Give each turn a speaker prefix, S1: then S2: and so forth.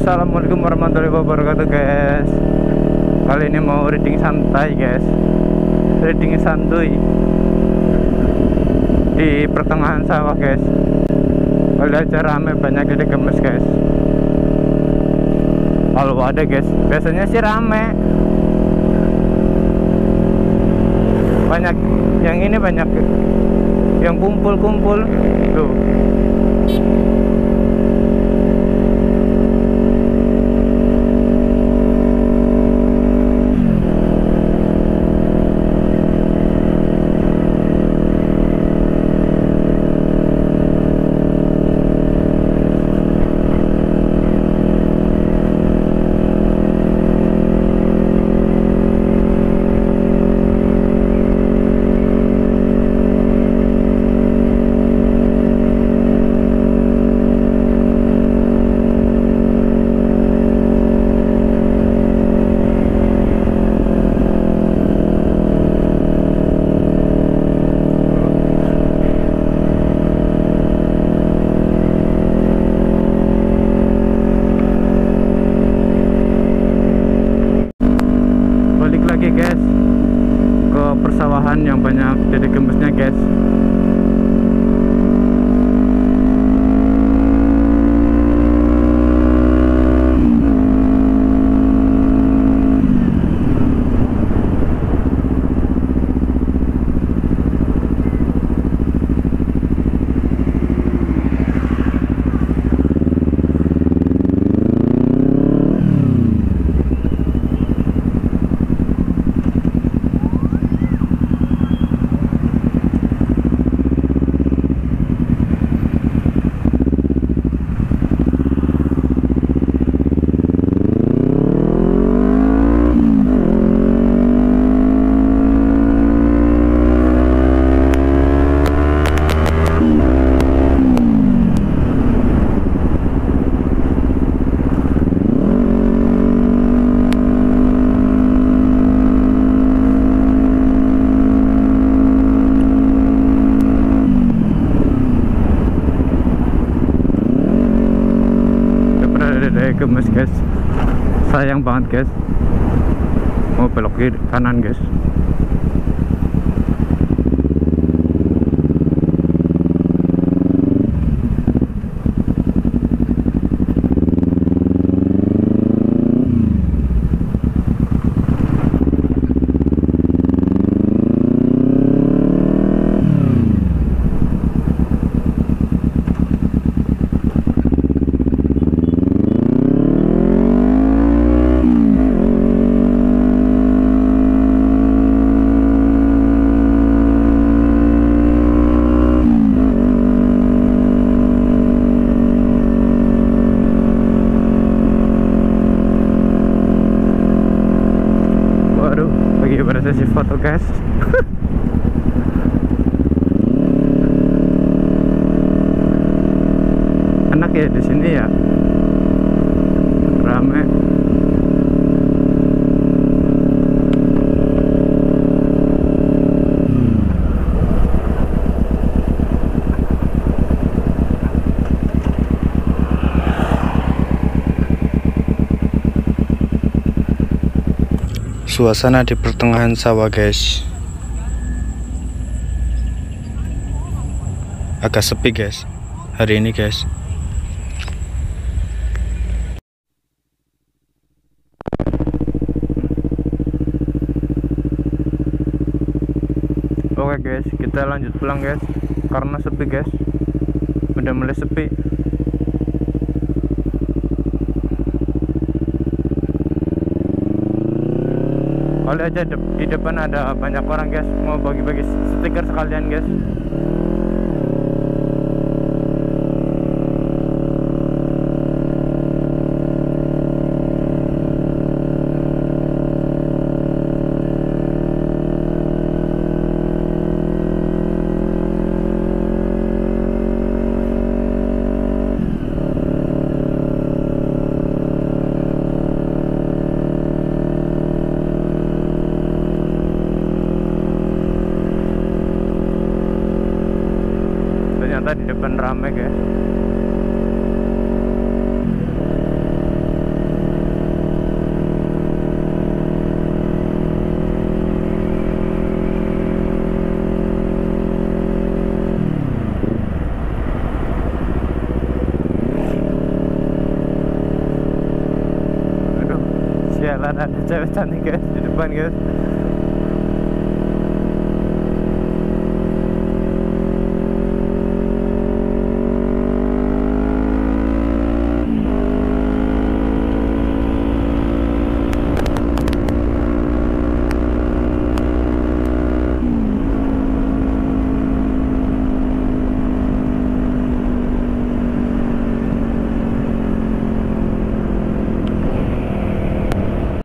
S1: Assalamualaikum warahmatullahi wabarakatuh guys. Kali ini mau reading santai guys. Reading santuy Di pertengahan sawah guys. Kali aja rame banyak gede gemes guys. Kalau ada guys Biasanya sih rame. Banyak Yang ini banyak Yang kumpul-kumpul. Tuh. Ke persawahan yang banyak. Jadi gembesnya guys udah dari gemes guys. Sayang banget guys. Mau belok kiri kanan guys pada sesi foto guys. Enak ya di sini ya. Rame. Suasana di pertengahan sawah guys. Agak sepi guys Hari ini guys. Oke guys kita lanjut pulang guys. Karena sepi guys. Udah mulai sepi Oleh aja di depan ada banyak orang guys mau bagi-bagi stiker sekalian guys. depan rame ya Aduh, sialan ada cewek cantik guys di depan guys.